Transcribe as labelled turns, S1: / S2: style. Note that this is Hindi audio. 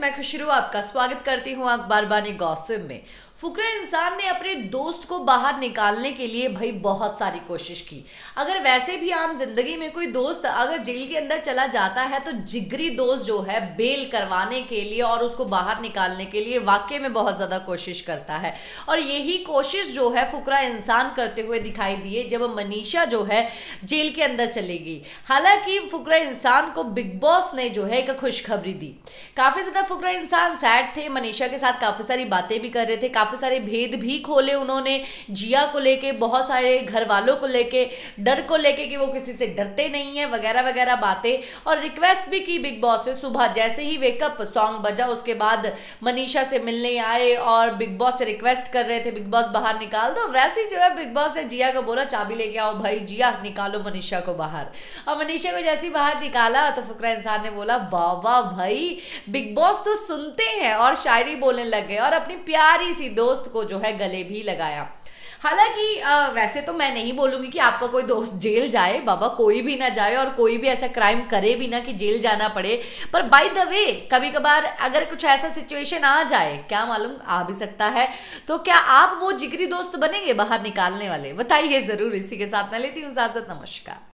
S1: मैं खुशरू आपका स्वागत करती हूँ अखबार बानी गौसिम में। फुकरा इंसान ने अपने दोस्त को बाहर निकालने के लिए भाई बहुत सारी कोशिश की। अगर वैसे भी आम ज़िंदगी में कोई दोस्त अगर जेल के अंदर चला जाता है तो जिगरी दोस्त जो है, बेल करवाने के लिए और उसको बाहर निकालने के लिए वाकई में बहुत ज़्यादा कोशिश करता है। और यही कोशिश जो है, फुकरा इंसान करते हुए दिखाई दिए, जब मनीषा जो है, जेल के अंदर चली गई। हालाँकि फुकरा इंसान को बिग बॉस ने जो है, एक खुशखबरी दी। काफ़ी ज़्यादा फुकरा इंसान सैड थे, मनीषा के साथ काफ़ी सारी बातें भी कर रहे थे, काफ़ी सारे भेद भी खोले उन्होंने। जिया को लेके, बहुत सारे घर वालों को लेके, डर को लेके कि वो किसी से डरते नहीं है, वगैरह वगैरह बातें। और रिक्वेस्ट भी की बिग बॉस से, सुबह जैसे ही वेकअप सॉन्ग बजा, उसके बाद मनीषा से मिलने आए और बिग बॉस से रिक्वेस्ट कर रहे थे बिग बॉस बाहर निकाल दो। वैसे ही जो है बिग बॉस ने जिया को बोला, चाबी लेके आओ भाई, जिया, निकालो मनीषा को बाहर। और मनीषा को जैसे ही बाहर निकाला तो फुकरा इंसान ने बोला बाबा भाई बिग बॉस तो सुनते हैं और शायरी बोलने लग गए और अपनी प्यारी सी दोस्त को जो है गले भी लगाया। हालाँकि वैसे तो मैं नहीं बोलूँगी कि आपका कोई दोस्त जेल जाए, बाबा कोई भी ना जाए और कोई भी ऐसा क्राइम करे भी ना कि जेल जाना पड़े। पर बाय द वे कभी कभार अगर कुछ ऐसा सिचुएशन आ जाए, क्या मालूम आ भी सकता है। तो क्या आप वो जिगरी दोस्त बनेंगे बाहर निकालने वाले? बताइए ज़रूर, इसी के साथ मैं लेती हूँ इजाज़त, नमस्कार।